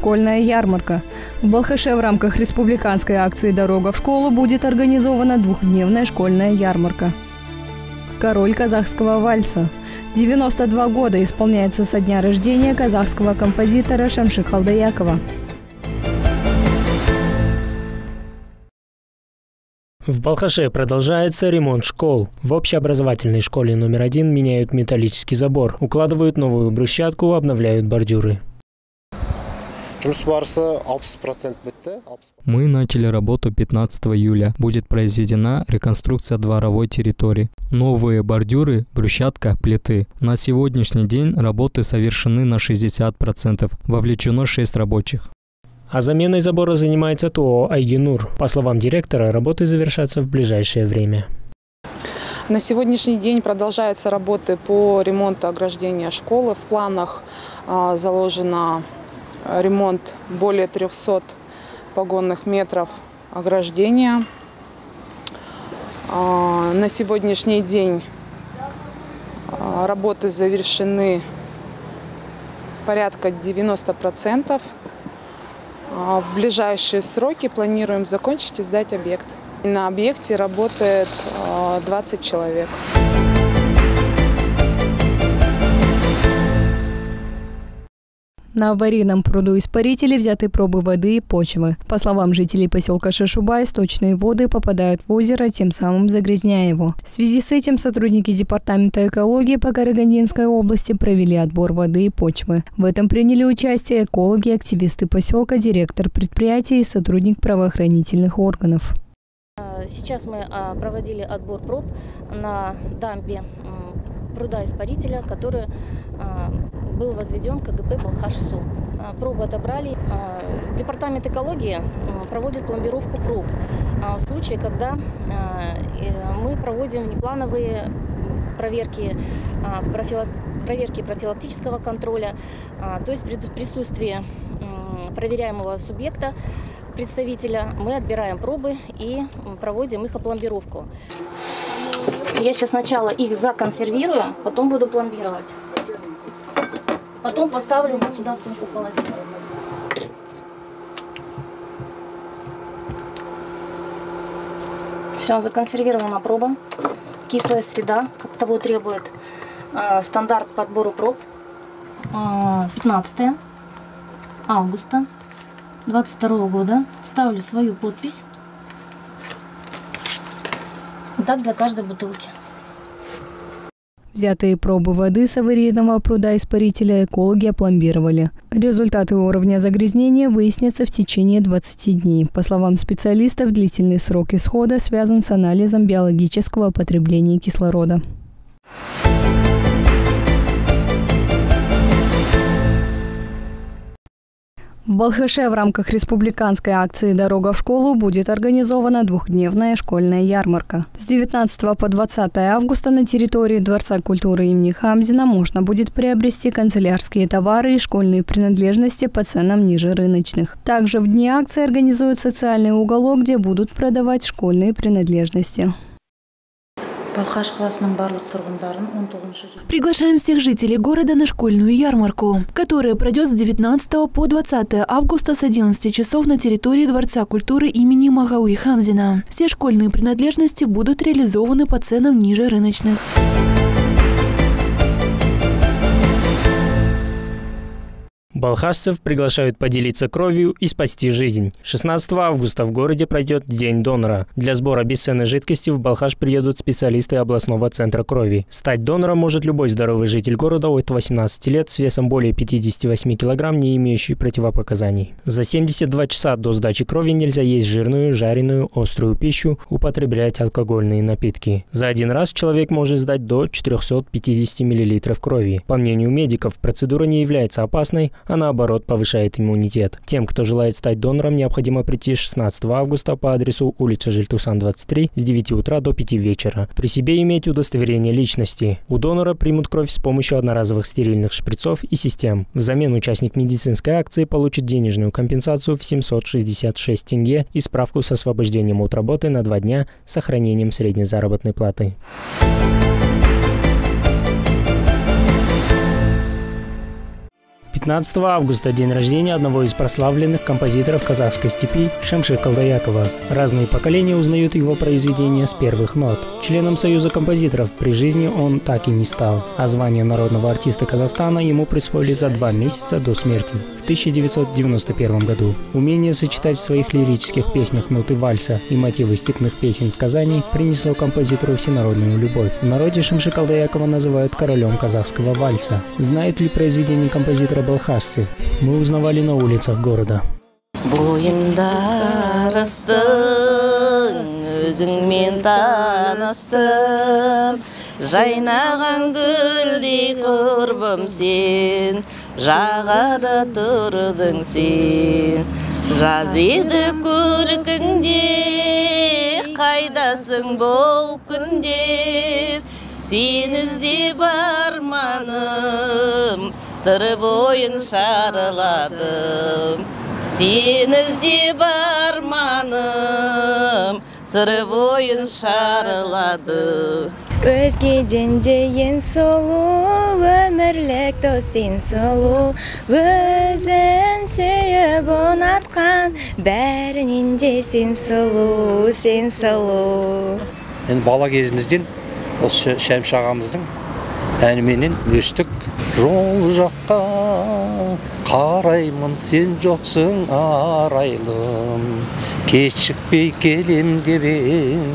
школьная ярмарка. В Балхаше в рамках республиканской акции «Дорога в школу» будет организована двухдневная школьная ярмарка. Король казахского вальса. 92 года исполняется со дня рождения казахского композитора Шамши Халдаякова. В Балхаше продолжается ремонт школ. В общеобразовательной школе номер один меняют металлический забор, укладывают новую брусчатку, обновляют бордюры. Мы начали работу 15 июля. Будет произведена реконструкция дворовой территории. Новые бордюры, брусчатка, плиты. На сегодняшний день работы совершены на 60%. Вовлечено 6 рабочих. А заменой забора занимается ТО «Айгенур». По словам директора, работы завершатся в ближайшее время. На сегодняшний день продолжаются работы по ремонту ограждения школы. В планах а, заложено ремонт более 300 погонных метров ограждения. А, на сегодняшний день а, работы завершены порядка 90 процентов. А, в ближайшие сроки планируем закончить и сдать объект. На объекте работает 20 а, человек. На аварийном пруду испарителе взяты пробы воды и почвы. По словам жителей поселка Шишубай, сточные воды попадают в озеро, тем самым загрязняя его. В связи с этим сотрудники Департамента экологии по Карагандинской области провели отбор воды и почвы. В этом приняли участие экологи, активисты поселка, директор предприятия и сотрудник правоохранительных органов. Сейчас мы а, проводили отбор проб на дамбе пруда испарителя, который а, был возведен КГП Балхаш-Су. А, пробы отобрали. А, департамент экологии проводит пломбировку проб. В случае, когда мы проводим внеплановые проверки, проверки профилактического контроля, то есть при присутствии проверяемого субъекта, представителя, мы отбираем пробы и проводим их опломбировку. Я сейчас сначала их законсервирую, потом буду пломбировать. Потом поставлю вот сюда сумку холодильник. Все, законсервирована проба. Кислая среда, как того требует э, стандарт подбору проб. Э, 15 августа 22 года. Ставлю свою подпись. Так для каждой бутылки. Взятые пробы воды с аварийного пруда испарителя экологи опломбировали. Результаты уровня загрязнения выяснятся в течение 20 дней. По словам специалистов, длительный срок исхода связан с анализом биологического потребления кислорода. В Балхаше в рамках республиканской акции «Дорога в школу» будет организована двухдневная школьная ярмарка. С 19 по 20 августа на территории Дворца культуры имени Хамзина можно будет приобрести канцелярские товары и школьные принадлежности по ценам ниже рыночных. Также в дни акции организуют социальный уголок, где будут продавать школьные принадлежности. Приглашаем всех жителей города на школьную ярмарку, которая пройдет с 19 по 20 августа с 11 часов на территории Дворца культуры имени Магауи Хамзина. Все школьные принадлежности будут реализованы по ценам ниже рыночных. Балхашцев приглашают поделиться кровью и спасти жизнь. 16 августа в городе пройдет День донора. Для сбора бесценной жидкости в Балхаш приедут специалисты областного центра крови. Стать донором может любой здоровый житель города от 18 лет с весом более 58 килограмм, не имеющий противопоказаний. За 72 часа до сдачи крови нельзя есть жирную, жареную, острую пищу, употреблять алкогольные напитки. За один раз человек может сдать до 450 мл крови. По мнению медиков, процедура не является опасной, а наоборот повышает иммунитет. Тем, кто желает стать донором, необходимо прийти 16 августа по адресу улица Жильтусан, 23 с 9 утра до 5 вечера. При себе иметь удостоверение личности. У донора примут кровь с помощью одноразовых стерильных шприцов и систем. Взамен участник медицинской акции получит денежную компенсацию в 766 тенге и справку с освобождением от работы на два дня с сохранением средней заработной платы. 15 августа день рождения одного из прославленных композиторов казахской степи Шамши Калдаякова. Разные поколения узнают его произведения с первых нот. Членом Союза композиторов при жизни он так и не стал, а звание народного артиста Казахстана ему присвоили за два месяца до смерти в 1991 году. Умение сочетать в своих лирических песнях ноты вальса и мотивы степных песен сказаний принесло композитору всенародную любовь. В народе Шамши Калдаякова называют королем казахского вальса. Знают ли произведение композитора балхашцы мы узнавали на улицах города. өзіңмен таныстым жайнаған гүлдей құрбым сен жағада тұрдың сен. Жаз еді күлкіңде қайдасың бұл күндер. Сен іздеп арманым сыр бойын шарладым. Сен іздеп арманым сыр бойын шарладым. Өзгеден де ең сұлу өмірлік дос сен сұлу өзін сүйіп ұнатқан бәрінен де сен сұлу сен сұлу енді бала кезімізден осы шәмші ағамыздың әніменен өстік. Жол жаққа қараймын сен жоқсың арайлым. Кешікпей келем деп ең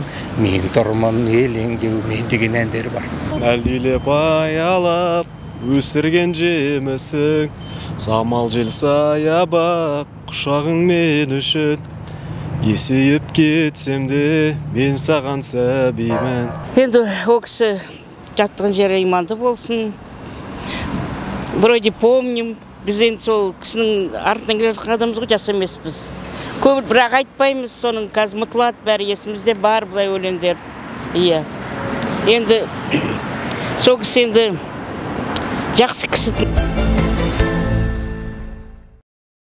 мен тұрмын елеңдеумен деген әндері бар. Әлдилеп аялап өсірген жемісің. Самал жел саябақ құшағың мен үшін есейіп кетсем де мен саған сәбимін. Енді ол кісі жаттығын жері иманды болсын. Вроде помним біз енді сол кісінің артынан келе жатқан адамбыз ғой жас емеспіз. Көп бірақ айтпаймыз соның қазір ұмытылады бәрі есімізде бар былай өлеңдер. Иә. Енді сол кісі енді жақсы кісі